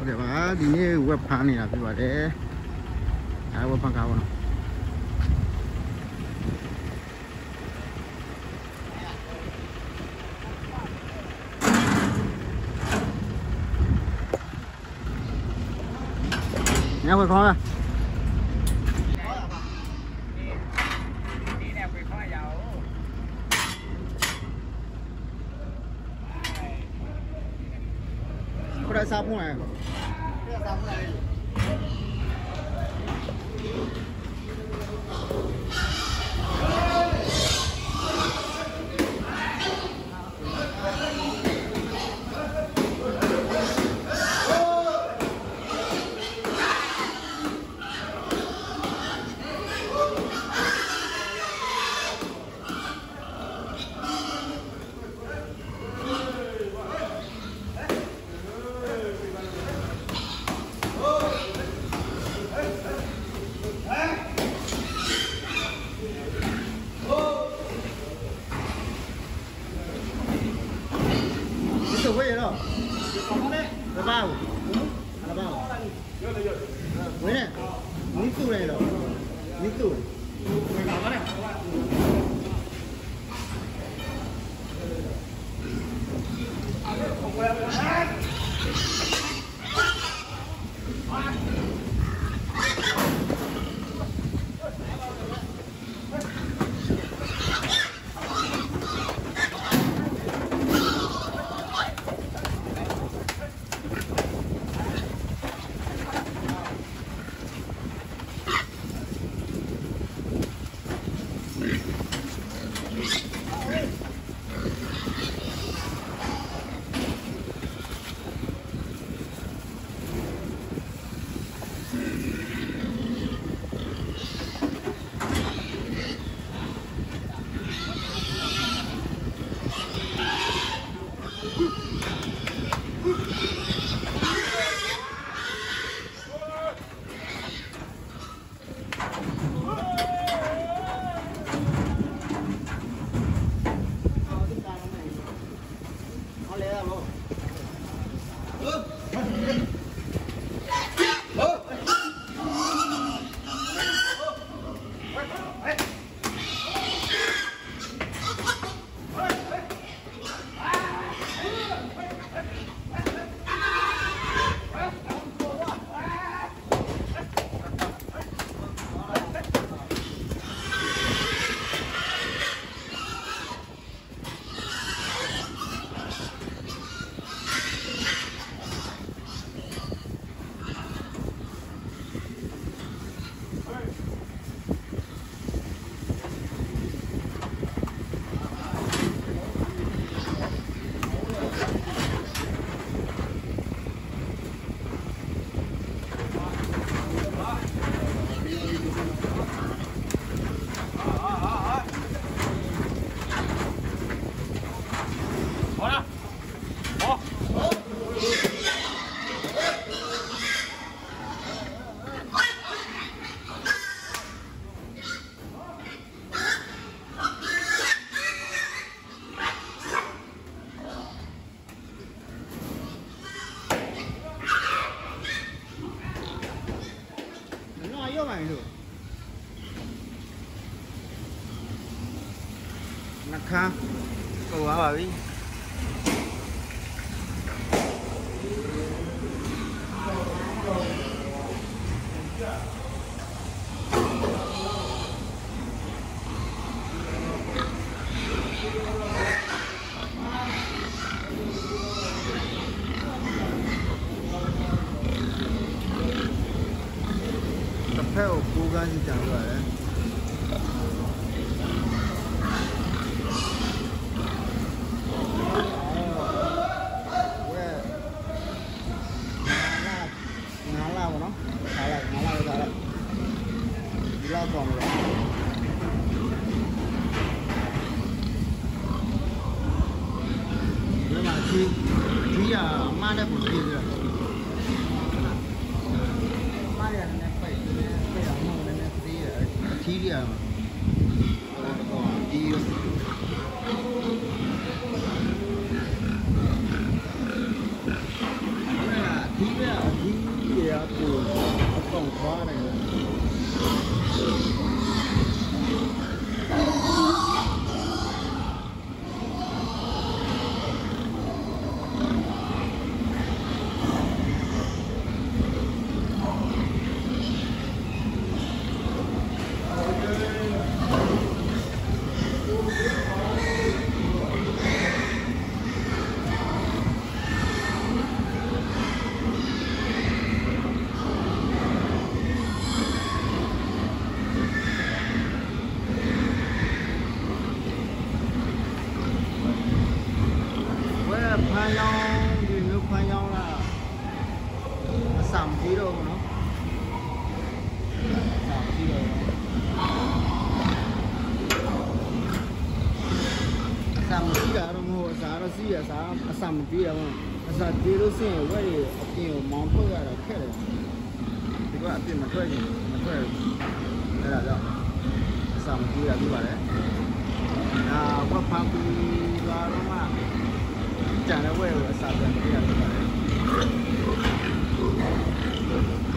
ஓகேவா இது வெப் பானி அப்படி பாரு வெப்பம் காவணும் Nha mọi người Well, chào các ainda. တော့ဘောနော်အဆမ်ကြီးတော့အဆမ်ကြီးတာတော့မဟုတ်အစားတော့စီးရအစားအဆမ်ကြီးတာဘောအစားဒီလို့စင်ဝဲရအပြင်ကိုမောင်းထုတ်ရတာခက်တယ်ဒီကအပြင်မထွက်ရင်မထွက်ဘူးအဲ့ဒါကြောင့်အဆမ်ကြီးတာပြပါလေအာဝက်ဖန်ပြီးသွားတော့မှကြံတဲ့ဝဲကိုအစားပြန်ပြရတယ်ပါတယ်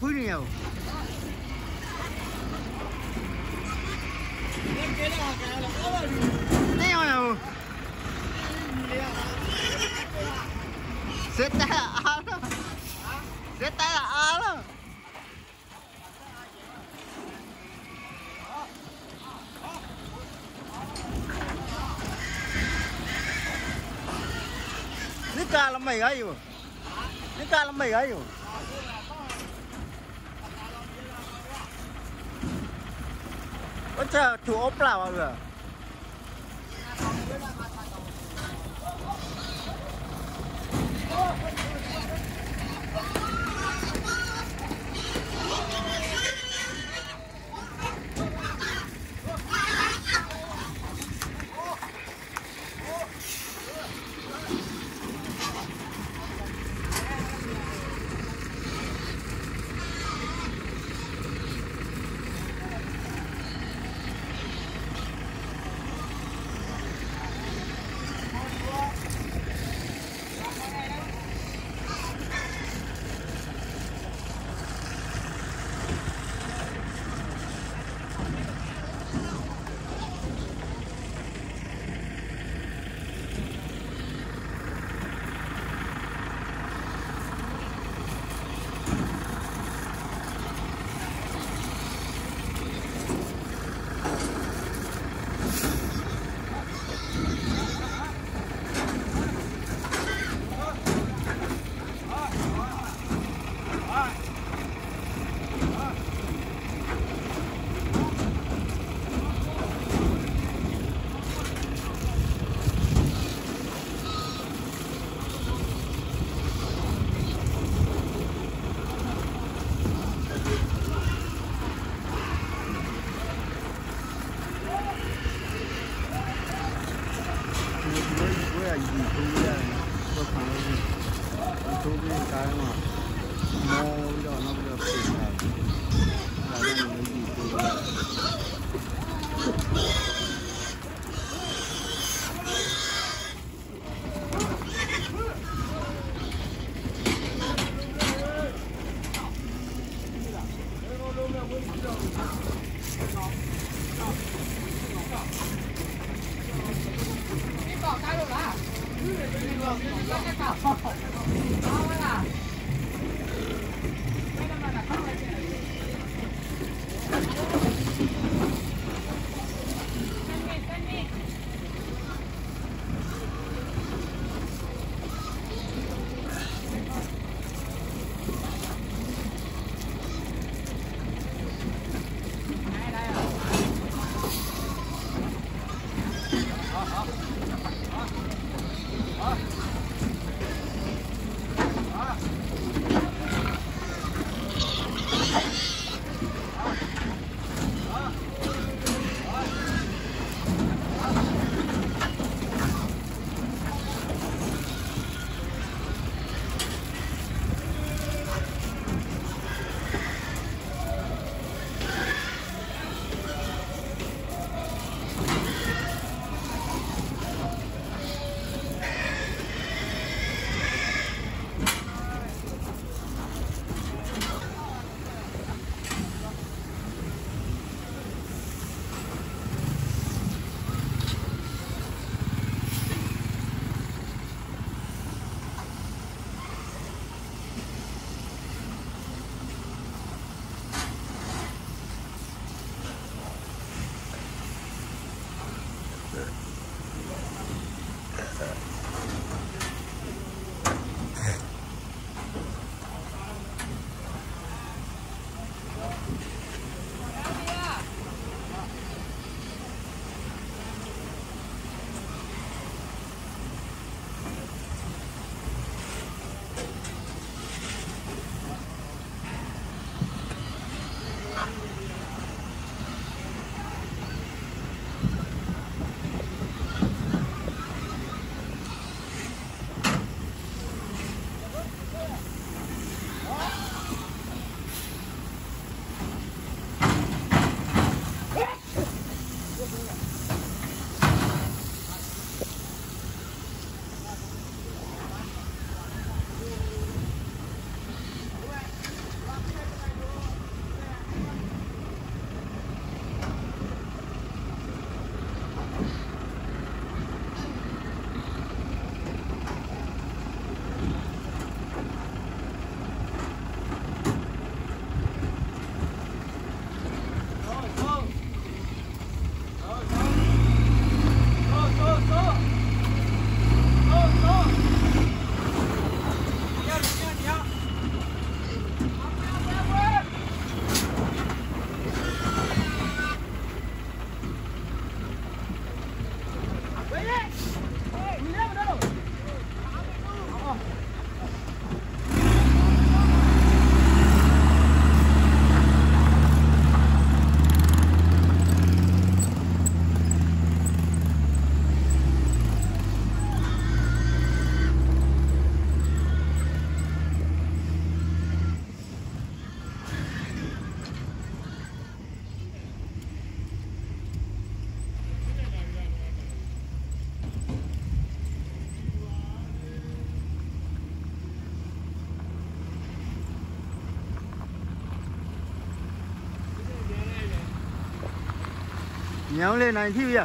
phứ nhiều. Đấy rồi. Xếp tay là áo đó Xếp tay là áo đó Nước ca là mày ấy rồi. Nước ca là mày ấy Cah, dua. Thu cái cái mà mò giờ nó bây giờ tiền này là cái gì thu မြောင်းလေနိုင်ပြီဗျာ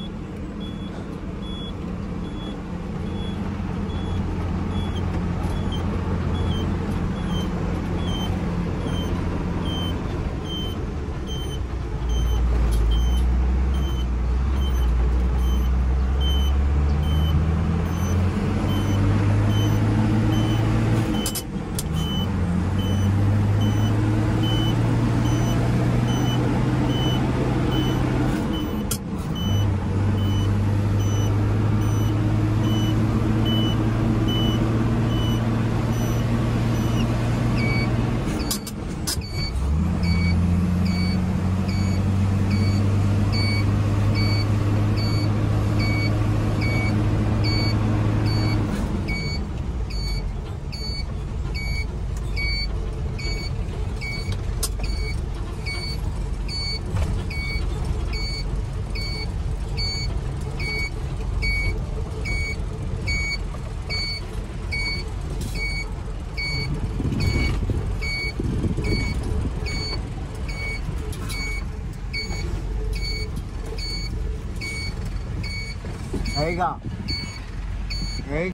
रहेगा